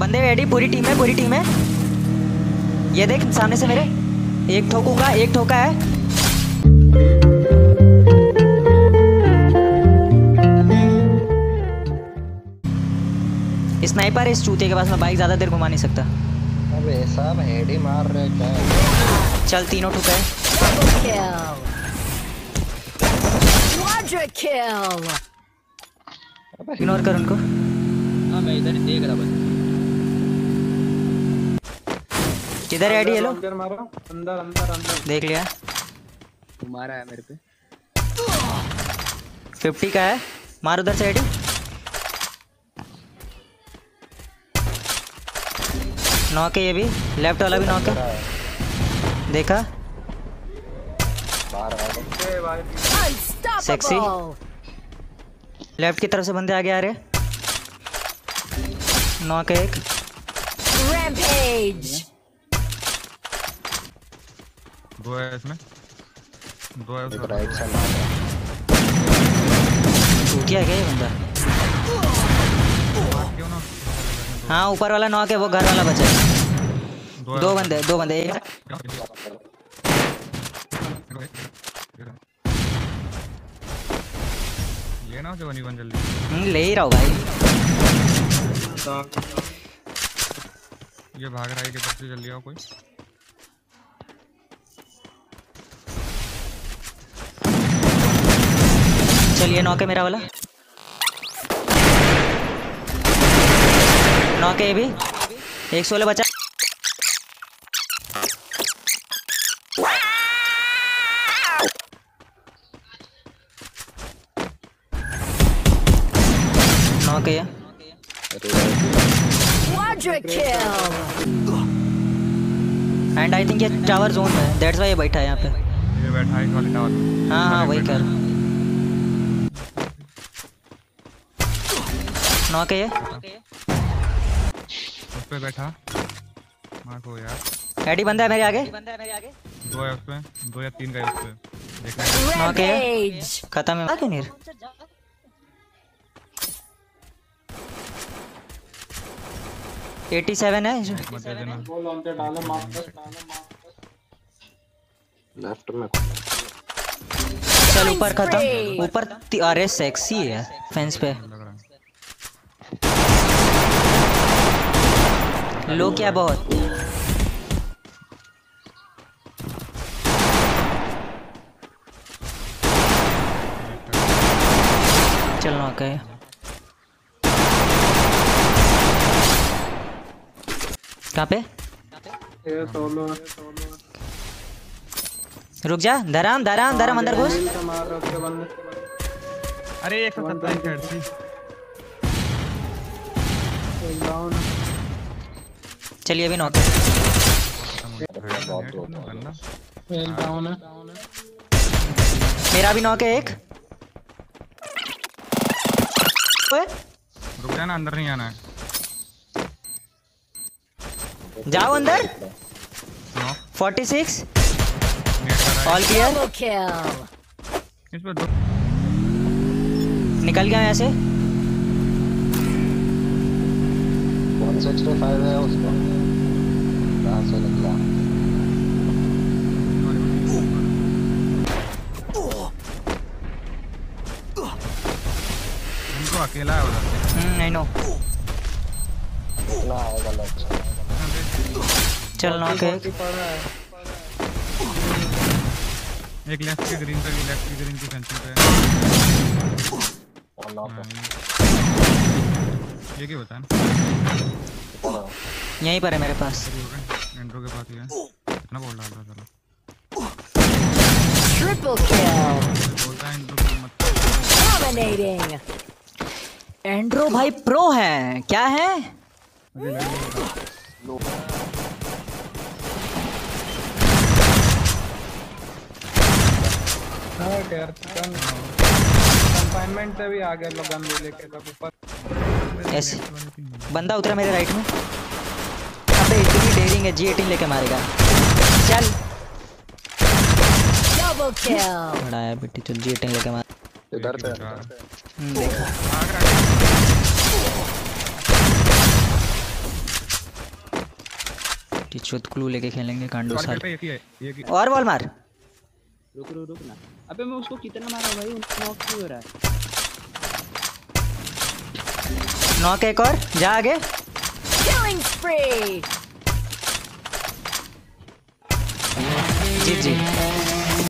बंदे रेडी पूरी टीम है पूरी टीम है। ये देख सामने से मेरे। एक ठोकूँगा एक ठोका है। स्नाइपर इस चूते के पास मैं बाइक ज़्यादा देर घुमा नहीं सकता। अबे सब हेड ही मार रहे क्या? चल तीनों ठुका है। इग्नोर कर उनको। हाँ मैं इधर ही देख रहा बस। किधर है लो अंदर मारो। अंदर अंदर अंदर। देख लिया। तू मारा है मेरे पे। फिफ्टी का है। मार उधर से रेडी नॉक है ये भी। लेफ़्ट वाला भी नॉक है। देखा? बाहर आ गए। ए भाई। Unstoppable. लेफ़्ट की तरफ़ से बंदे आगे आ रहे नॉक है एक। Rampage. दो है इसमें। दो है उसमें राइट से मार रहा है। टूटिया क्या ये बंदा? ना? हाँ ऊपर वाला नॉक है वो घर वाला बचा है। दो बंदे दो बंदे एक। ये ना जो बनी बन जल्दी। हम्म, ले ही रहा हूँ भाई। ये भाग रहा है कि जल्दी आओ कोई? चलिए नॉक मेरा वाला। नॉक ये भी। एक सोलह बचा। नॉक। ये एंड आई थिंक ये टावर जोन है। दैट्स वाई ये बैठा है यहाँ पे। ये बैठा है इस वाले टावर में। हाँ हाँ वही कर। नॉक है ये? उस पे बैठा। मार को यार। एडी बंदा है मेरे आगे? दो है उस पे। दो या तीन गए उस पे। देखना नॉक है खत्म है। आगे नीर। एटी सेवन है लेफ़्ट में। चल ऊपर खत्म। ऊपर अरे सेक्सी है फेंस पे लग रहा है लो क्या बहुत? चल नॉक है कहाँ पे? रुक जा धराम धराम धराम अंदर घुस। अरे एक सौ सत्ताईस चलिए अभी नॉक है। मेरा भी नॉक है एक। रुक जाना अंदर नहीं आना है। जाओ अंदर। नो 46 नेट कर ऑल क्लियर निकल गया यहाँ से। 165 है उसको। निकला अकेला है उधर आई नो। निकला आएगा लेफ़्ट चल नॉक है एक लेफ़्ट की ग्रीन पे लेफ़्ट की ग्रीन की फेंसिंग पे हाँ, ये- क्या है यहीं पर है मेरे पास। एंड्रो के पास ही। है कितना बोल डाल रहा चलो। Kill. बोलता है एंड्रो की मत। Dominating. एंड्रो भाई प्रो है। क्या है? हाँ। कंफाइनमेंट से भी आ गए लोग गन लेके तब ऊपर। ऐसे। बंदा उतरा मेरे राइट में। अबे इतनी डेयरिंग है जी एटीन लेके मारेगा। चल। Kill. बड़ा है बेटी चल जी एटीन लेके मार। इधर से। हम्म, देखा। भाग रहा है चुतकुलू लेके खेलेंगे कांडो पे ही और बॉल मार। रुक रुक रुक ना। अबे मैं उसको कितना मारा भाई? उनको नॉक क्यों हो रहा है? नॉक एक और जा आगे Killing spree. जीत जी